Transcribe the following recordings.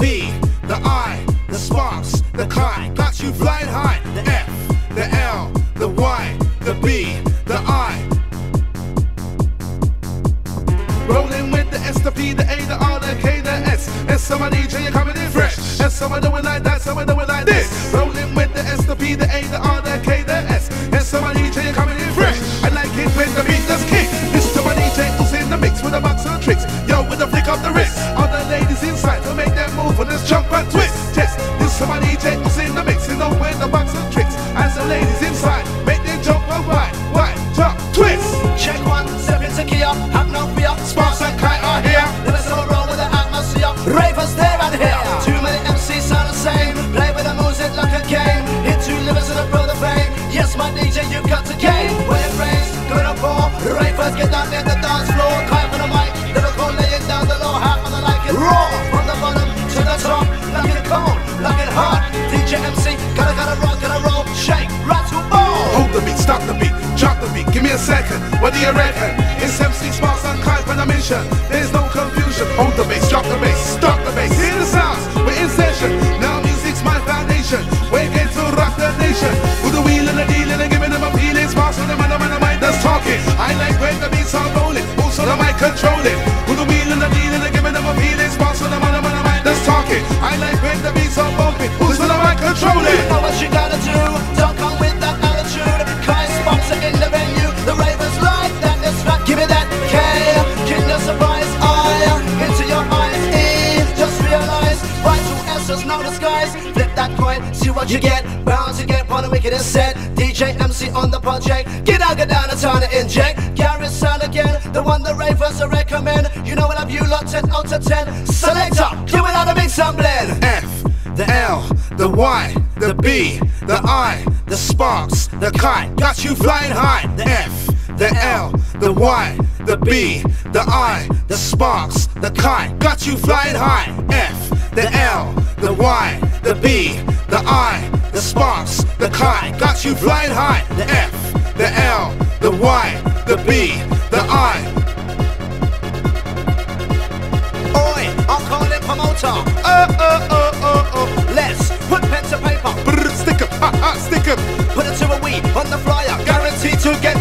B, the I, the sparks, the Kie, got you flying high. The F, the L, the Y, the B, the I. Rolling with the S, the P, the A, the R, the K, the S. And some of DJ, you're coming in fresh. And some are doing like that, some are doing like this. Rolling with the S, the P, the A, the R, the K, the S. And some of DJ, you're coming in fresh. I like it when the beat does kick. Of tricks. As the ladies inside make them jump and wide, wide, jump, twist. Check one, step into gear, have no fear. Sparks and Kie are here. Second. What do you reckon? It's MC Sparks and Kie on a mission. There's no confusion. Hold the bass, drop the bass, stop the bass. Hear the sounds, we're in session. Now music's my foundation. We're going to rock the nation. With the wheel and the deal and giving them a feeling. Sparks on the man, the man, the mind that's talking. I like when the beats are rolling. Also the mic controlling. With the wheel and the deal and giving them a on the man, the man, the that's talking. I like when the beats are bumping. Also the mic controlling. You know what you gotta See what you get. Bound to get part of and set. DJ MC on the project. Get out, get down, and turn it inject. Gary Sun again. The one the ravers recommend. You know what I've you lot 10 out of 10. Selector. Do it on the mix and blend. F, the L, the Y, the B, the I, the sparks, the Kie, got you flying high. The F, the L, the Y, the B, the I, the sparks, the Kie, got you flying high. F, the L, the Y, the B, the I, the sparks, the Kie, got you flying high. The F, the L, the Y, the B, the I, Oi, I'm calling promoter. uh, uh, uh, uh, uh. Let's put pen to paper. Brr, stick 'em, ha, ha, stick 'em. Put it to a we on the flyer. Guaranteed to get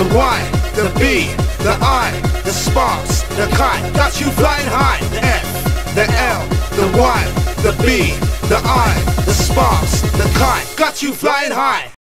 the Y, the B, the I, the sparks, the Kie, got you flying high. The F, the L, the Y, the B, the I, the sparks, the Kie, got you flying high.